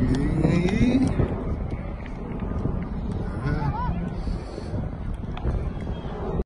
Three.